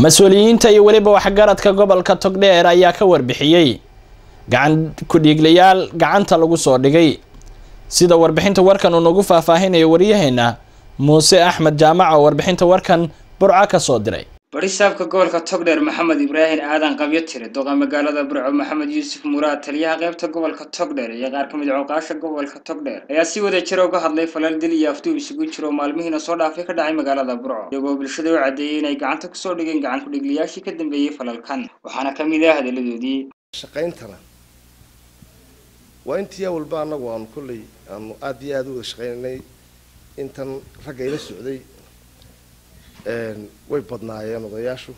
mas'uuliyiinta iyo weliba waxgaradka gobolka togdheer ayaa ka warbixiyey. Gacan ku-dhiiglayaal gacanta lagu soo dhigay. Sida warbixinta warkan uu nagu faahfaahinayo waryaheena muuse axmed jaamac oo warbixinta warkan burco ka soo diray barisaabka gobolka togdheer maxamed ibraahim aadan qabyo tire doqa magaalada burco maxamed yuusuf muraad taliyaha qaybta gobolka togdheer iyo qaar ka mid a cuqaasha gobolka togdheer ayaa si wada jira uga hadlay falal dil iyo afduub isugu jiro maalmihiina soo dhaafay ka dhacay magaalada burco iyagoo bulshada u caddeeyey inay gacanta kusoo dhigeen gacan ku-dhigliyaashii ka dambeeyey falalkan waxaana ka mid ah hadalladoodii shaqayntana waa intii walba annagu aanu kolley aanu aada iyo aada u wada shaqaynanay intan ragga ila socday way badnaayeen odayaashu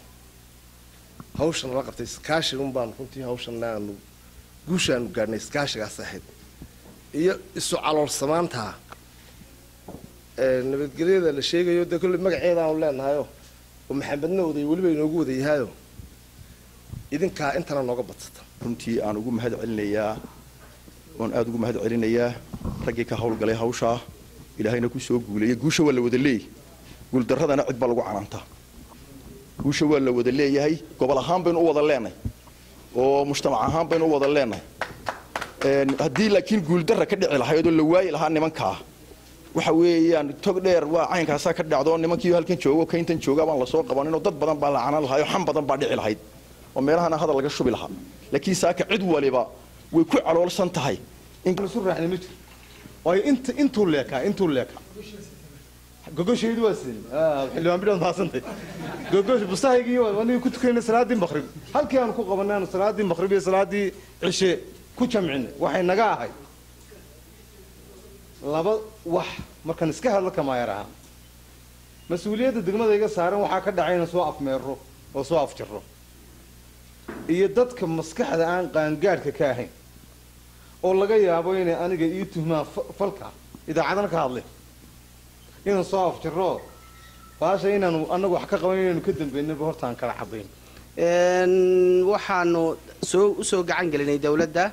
hawshan la qabtay iskaashiga un baanu runtii hawshanna aanu guusha aanu gaadhnay iskaashigaas ahayd. Iyo isu caloolsamaantaa nabadgelyada la sheegayo dee kolley magaceeda aanu leenahayo oo maxamedna oday weliba inoogu wada yahayo idinkaa intana nooga badsata. Runtii aan ugu mahad celinayaa oon aada ugu mahad celinayaa raggii ka hawlgalay hawshaa ilaahayna ku soo guulayay guusha waa la wada leeyahy guuldaradana cid baa lagu canaantaa guusha waa la wada leeyahay gobol ahaan baynu u wada leenahay. Oo mujtamac ahaan baynu u wada leenahay. Haddii laakiin guuldara ka dhici lahayd oo la waayi lahaa nimankaa waxa weeyaan tog dheer waa caynkaasaa ka dhacdo nimankii halkan joogo kayntan jooga baan la soo qabaninoo dad badan baa la canan lahaayoo xam badan baa dhici lahayd. Oo meelahana hadal laga shubi lahaa. Laakiin saaka cid waliba way ku caloolsan tahay. Isu raacnay ma jiro waayo int intuu leekaa intuu leekaa gogosheedu waa sideen xildhibaan bidhaad mahadsantay gogosh bustahaygii anigii ku tukanayna salaaddii maqrib halkii aanu ku qabanay aanu salaaddii maqrib iyo salaaddii cishe ku jamcinay waxay naga ahay. Laba wax markaan iska hadlo kamaayar ahaa mas'uuliyadda degmada iga saaran waxaa ka dhacay inaan soo afmeero oo soo afjiro iyo dadka maskaxda aan qaangaadhka ka ahayn oo laga yaabo inay aniga ii tuhmaan falka idaacadana ka hadlay inaan soo afjiro baasha inaanu anagu wax ka qaban inaynu ka dambeynaba horta aan kala cadayn waxaanu soo u soo gacan gelinay dawladda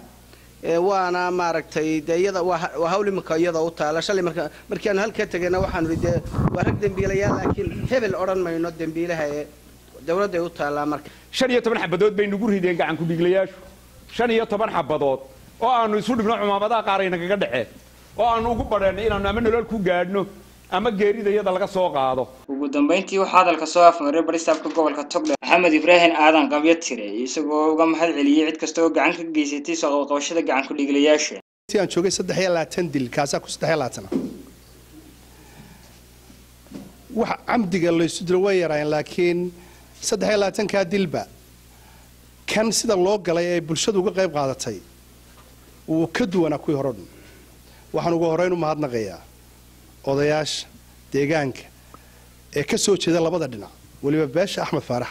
waana maaragtay de iyada waa hawl imika iyada u taala. Shalay marka markii aanu halka tegayna waxaanu ihi dee waa rag dembiilayaal laakiin hebel odhan mayno dembiilaha ee dawladday u taallaa marka. Shan iyo toban xabadood bay nagu rideen gacan ku-dhiiglayaashu shan iyo toban xabadood oo aanu isu dhibno cumaamadaha qaar ay nagaga dhaceen oo aanu ugu badheennay inaanu ama nolol ku gaadhno ama geerida iyada laga soo qaado. Ugu dambeyntii waxaa hadalka soo afmaray barisaabka gobolka togdheer maxamed ibraahim aadan qabyo tire isagoo uga mahad celiyey cid kasta oo gacan ka geysatay soo qabqabashada gacan ku-dhiiglayaasha aan joogay saddex iyo labaatan dil kaasaa ku saddex iyo labaatana. Wax camdiga laysu dilo way yaraayeen laakiin saddex iyo labaatankaa dilba kan sida loo galay ee bulshadu uga qayb qaadatay wuu ka duwanaa kuwii hore o dhan. Waxaan ugu horrayn u mahadnaqayaa odayaasha deegaanka ee ka soo jeeda labada dhinac weliba beesha axmed faarax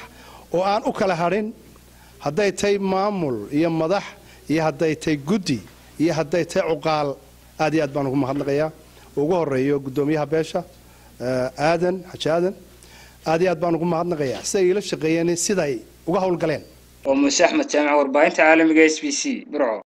oo aan u kala hadhin hadday tahay maamul iyo madax iyo hadday tahay guddi iyo hadday tahay cuqaal aad iyo aad baan ugu mahadnaqayaa. Ugu horeeyo guddoomiyaha beesha aadan xaji aadan aad iyo aad baan ugu mahadnaqayaa. Siday iila shaqeeyeen siday uga howlgaleen oo muuse axmed jaamac warbaahinta caalamiga s b c burco